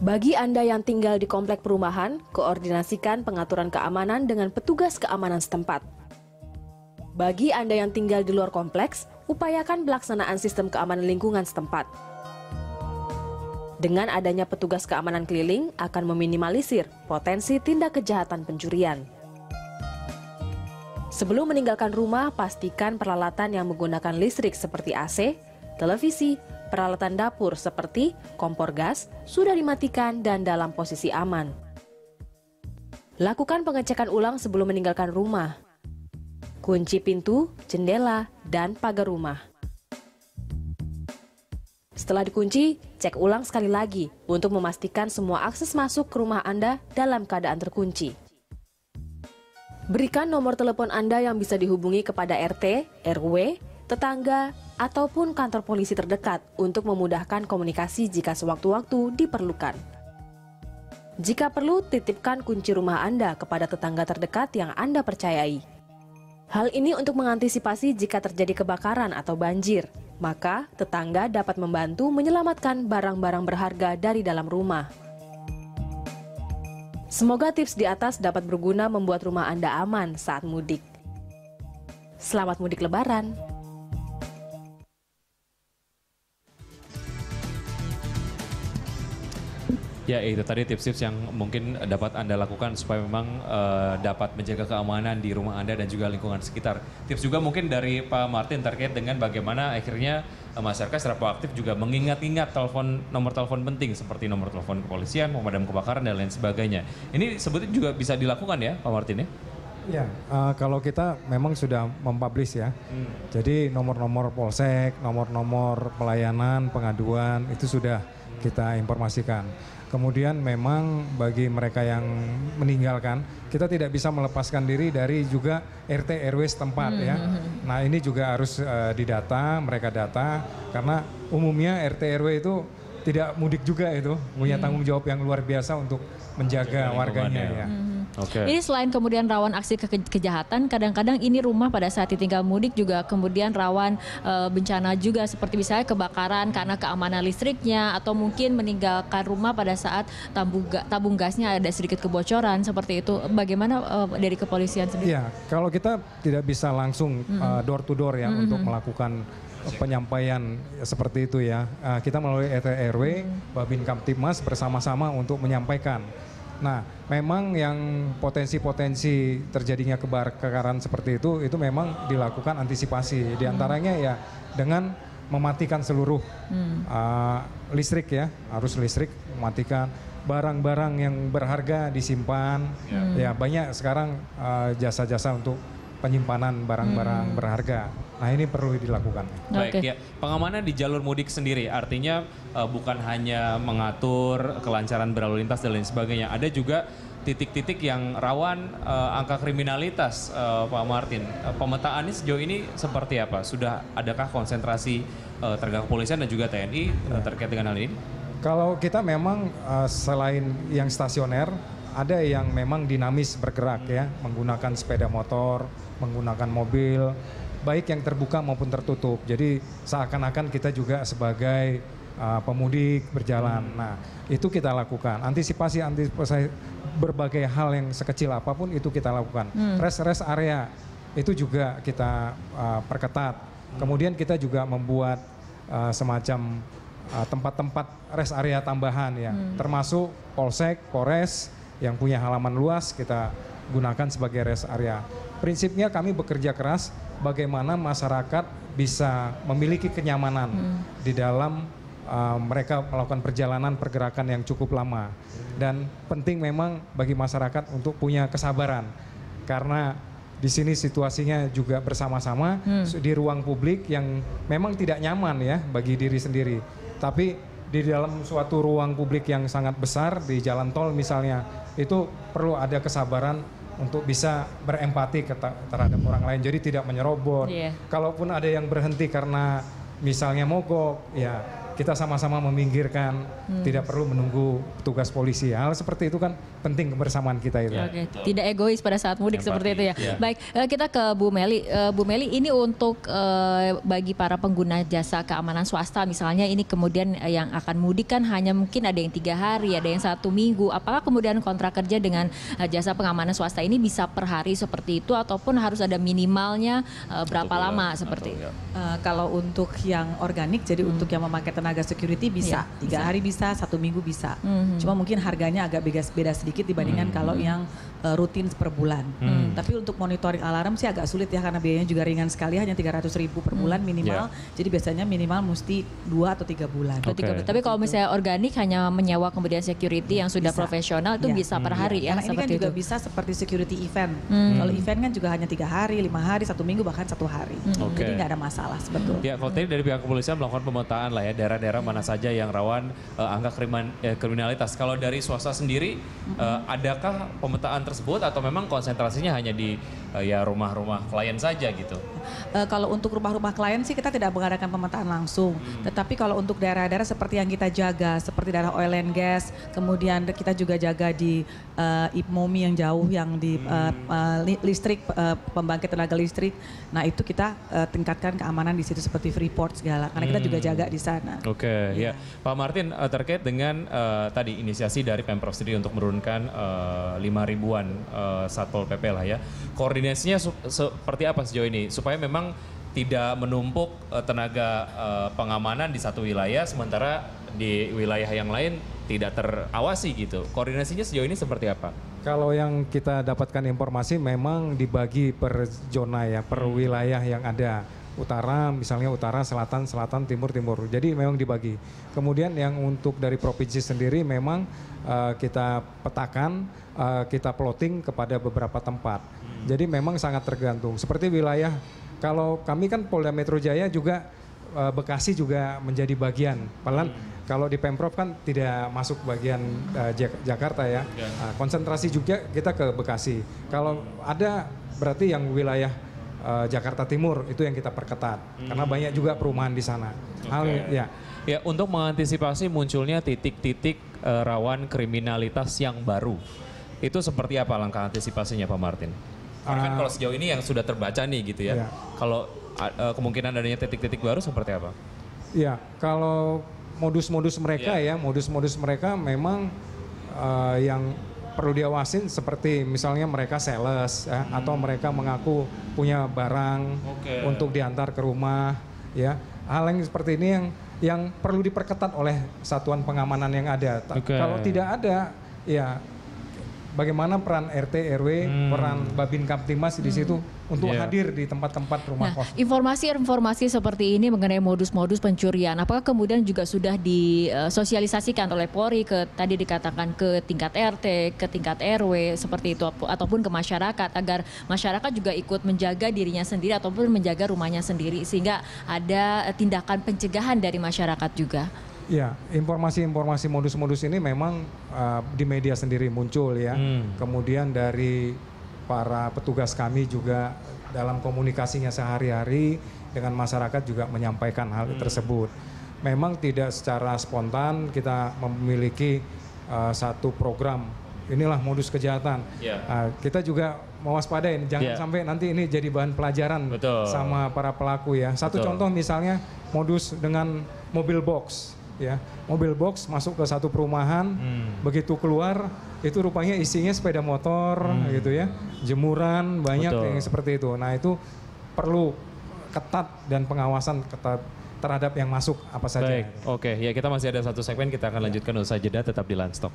Bagi Anda yang tinggal di komplek perumahan, koordinasikan pengaturan keamanan dengan petugas keamanan setempat. Bagi Anda yang tinggal di luar kompleks, upayakan pelaksanaan sistem keamanan lingkungan setempat. Dengan adanya petugas keamanan keliling akan meminimalisir potensi tindak kejahatan pencurian. Sebelum meninggalkan rumah, pastikan peralatan yang menggunakan listrik seperti AC, televisi, peralatan dapur seperti kompor gas sudah dimatikan dan dalam posisi aman. Lakukan pengecekan ulang sebelum meninggalkan rumah. Kunci pintu, jendela, dan pagar rumah. Setelah dikunci, cek ulang sekali lagi untuk memastikan semua akses masuk ke rumah Anda dalam keadaan terkunci. Berikan nomor telepon Anda yang bisa dihubungi kepada RT, RW, tetangga, ataupun kantor polisi terdekat untuk memudahkan komunikasi jika sewaktu-waktu diperlukan. Jika perlu, titipkan kunci rumah Anda kepada tetangga terdekat yang Anda percayai. Hal ini untuk mengantisipasi jika terjadi kebakaran atau banjir, maka tetangga dapat membantu menyelamatkan barang-barang berharga dari dalam rumah. Semoga tips di atas dapat berguna membuat rumah Anda aman saat mudik. Selamat mudik lebaran! Ya itu tadi tips-tips yang mungkin dapat Anda lakukan supaya memang uh, dapat menjaga keamanan di rumah Anda dan juga lingkungan sekitar. Tips juga mungkin dari Pak Martin terkait dengan bagaimana akhirnya uh, masyarakat secara proaktif juga mengingat-ingat telepon nomor telepon penting seperti nomor telepon kepolisian, pemadam kebakaran dan lain sebagainya. Ini sebetulnya juga bisa dilakukan ya Pak Martin ya? Ya, uh, kalau kita memang sudah mempublish ya. Hmm. Jadi nomor-nomor polsek, nomor-nomor pelayanan, pengaduan itu sudah kita informasikan. Kemudian memang bagi mereka yang meninggalkan, kita tidak bisa melepaskan diri dari juga RT RW setempat ya. hmm. ya. Nah ini juga harus uh, didata, mereka data karena umumnya RT RW itu tidak mudik juga itu, punya hmm. tanggung jawab yang luar biasa untuk menjaga warganya ya. Hmm. Okay. Ini selain kemudian rawan aksi ke kejahatan, kadang-kadang ini rumah pada saat ditinggal mudik juga kemudian rawan e, bencana juga seperti misalnya kebakaran karena keamanan listriknya atau mungkin meninggalkan rumah pada saat tabung, tabung gasnya ada sedikit kebocoran seperti itu. Bagaimana e, dari kepolisian sendiri? Iya, kalau kita tidak bisa langsung mm -hmm. door to door ya mm -hmm. untuk melakukan penyampaian seperti itu ya. kita melalui RT RW, hmm. Babin Kamtipmas bersama-sama untuk menyampaikan Nah, memang yang potensi-potensi terjadinya kebakaran seperti itu, itu memang dilakukan antisipasi. Di antaranya ya dengan mematikan seluruh hmm. uh, listrik ya, arus listrik, mematikan barang-barang yang berharga disimpan. Hmm. Ya banyak sekarang uh, jasa-jasa uh, untuk penyimpanan barang-barang hmm. berharga. Nah ini perlu dilakukan. Baik okay. ya, pengamanan di jalur mudik sendiri artinya uh, bukan hanya mengatur kelancaran berlalu lintas dan lain sebagainya, ada juga titik-titik yang rawan uh, angka kriminalitas, uh, Pak Martin. Uh, pemetaannya sejauh ini seperti apa? Sudah adakah konsentrasi uh, terhadap kepolisian dan juga TNI uh, terkait dengan hal ini? Kalau kita memang uh, selain yang stasioner, ada yang memang dinamis bergerak ya, menggunakan sepeda motor, menggunakan mobil, baik yang terbuka maupun tertutup. Jadi seakan-akan kita juga sebagai uh, pemudik berjalan. Hmm. Nah, itu kita lakukan. Antisipasi antisipasi berbagai hal yang sekecil apa pun itu kita lakukan. Hmm. Rest-rest area itu juga kita uh, perketat. Hmm. Kemudian kita juga membuat uh, semacam uh, tempat-tempat uh, rest area tambahan ya, hmm. termasuk polsek, polres, yang punya halaman luas kita gunakan sebagai rest area. Prinsipnya kami bekerja keras bagaimana masyarakat bisa memiliki kenyamanan hmm. di dalam uh, mereka melakukan perjalanan pergerakan yang cukup lama. Dan penting memang bagi masyarakat untuk punya kesabaran karena di sini situasinya juga bersama-sama hmm. di ruang publik yang memang tidak nyaman ya bagi diri sendiri. Tapi di dalam suatu ruang publik yang sangat besar di jalan tol misalnya itu perlu ada kesabaran untuk bisa berempati terhadap orang lain jadi tidak menyerobot. Yeah. Kalaupun ada yang berhenti karena misalnya mogok ya kita sama-sama meminggirkan, Hmm. tidak perlu menunggu petugas polisi. Hal seperti itu kan penting kebersamaan kita itu. Oke, tidak egois pada saat mudik Empati, seperti itu ya. iya. Baik, eh, kita ke Bu Meli. Eh, Bu Meli, ini untuk eh, bagi para pengguna jasa keamanan swasta, misalnya ini kemudian yang akan mudik kan hanya mungkin ada yang tiga hari, ada yang satu minggu. Apakah kemudian kontrak kerja dengan jasa pengamanan swasta ini bisa per hari seperti itu, ataupun harus ada minimalnya berapa lama atau seperti itu? ya. Eh, kalau untuk yang organik, jadi untuk yang memakai tenaga security bisa Iya, tiga hari bisa, satu minggu bisa. Mhm. Cuma mungkin harganya agak beda, beda sedikit dibandingkan kalau yang eh, rutin per bulan. Tapi untuk monitoring alarm sih agak sulit ya karena biayanya juga ringan sekali, hanya 300 ribu per bulan minimal. Jadi biasanya minimal mesti dua atau tiga bulan. Tiga bulan. Tapi kalau misalnya organik hanya menyewa kemudian security yang sudah Bisa. profesional itu Iya. bisa per hari ya Karena ini kan juga itu. Hmm. bisa seperti security event. Kalau event kan juga hanya tiga hari, lima hari, satu minggu bahkan satu hari. Hmm. Oke. Jadi nggak ada masalah sebetulnya. Ya, kalau tadi dari pihak kepolisian melakukan pemetaan lah ya daerah-daerah mana saja yang rawan eh, angka eh, kriminalitas. Kalau dari swasta sendiri, eh, adakah pemetaan tersebut atau memang konsentrasinya hanya di eh, ya rumah-rumah klien saja gitu? Eh, kalau untuk rumah-rumah klien sih kita tidak mengadakan pemetaan langsung. Tetapi kalau untuk daerah-daerah seperti yang kita jaga, seperti daerah oil and gas, kemudian kita juga jaga di eh, IPMOMI yang jauh yang di eh, li- listrik, eh, pembangkit tenaga listrik. Nah itu kita eh, tingkatkan keamanan di situ seperti Freeport segala. Karena kita juga jaga di sana. Oke, ya. Pak Martin terkait dengan eh, tadi inisiasi dari Pemprov sendiri untuk menurunkan eh, lima ribuan eh, satpol pp lah ya. Koordinasinya seperti apa sejauh ini supaya memang tidak menumpuk eh, tenaga eh, pengamanan di satu wilayah sementara di wilayah yang lain tidak terawasi gitu. Koordinasinya sejauh ini seperti apa? Kalau yang kita dapatkan informasi memang dibagi per zona ya, per wilayah yang ada. Utara, misalnya utara, selatan, selatan, timur, timur. Jadi memang dibagi. Kemudian yang untuk dari provinsi sendiri memang eh, kita petakan, eh, kita plotting kepada beberapa tempat. Jadi memang sangat tergantung. Seperti wilayah, kalau kami kan Polda Metro Jaya juga eh, Bekasi juga menjadi bagian. Padahal kalau di Pemprov kan tidak masuk bagian Jak- Jakarta ya. Nah, konsentrasi juga kita ke Bekasi. Kalau ada berarti yang wilayah eh, Jakarta Timur itu yang kita perketat karena banyak juga perumahan di sana. Hal ya. Ya, untuk mengantisipasi munculnya titik-titik eh, rawan kriminalitas yang baru. Itu seperti apa langkah antisipasinya Pak Martin? Karena kan Ah. kalau sejauh ini yang sudah terbaca nih gitu ya. Iya. Kalau eh, kemungkinan adanya titik-titik baru seperti apa? Ya, kalau modus-modus mereka ya, modus-modus mereka memang eh, yang perlu diawasin seperti misalnya mereka sales ya, atau mereka mengaku punya barang Oke. untuk diantar ke rumah ya. Hal yang seperti ini yang yang perlu diperketat oleh satuan pengamanan yang ada. Oke. Kalau tidak ada ya bagaimana peran RT RW, peran Babin Kaptimas di situ untuk Iya. hadir di tempat-tempat rumah Nah, kos. informasi-informasi seperti ini mengenai modus-modus pencurian, apakah kemudian juga sudah disosialisasikan oleh Polri ke tadi dikatakan ke tingkat RT, ke tingkat RW seperti itu ataupun ke masyarakat agar masyarakat juga ikut menjaga dirinya sendiri ataupun menjaga rumahnya sendiri sehingga ada tindakan pencegahan dari masyarakat juga. Ya, informasi-informasi modus-modus ini memang uh, di media sendiri muncul ya. Hmm. Kemudian dari para petugas kami juga dalam komunikasinya sehari-hari dengan masyarakat juga menyampaikan hal tersebut. Memang tidak secara spontan kita memiliki uh, satu program. Inilah modus kejahatan. Ya. Uh, kita juga mewaspadai, jangan sampai nanti ini jadi bahan pelajaran Betul. sama para pelaku ya. Satu Betul. contoh misalnya modus dengan mobil box ya mobil box masuk ke satu perumahan Hmm. begitu keluar itu rupanya isinya sepeda motor gitu ya jemuran banyak Betul. yang seperti itu nah itu perlu ketat dan pengawasan ketat terhadap yang masuk apa saja Baik, oke. Ya kita masih ada satu segmen, kita akan lanjutkan usai jeda tetap di Landstok.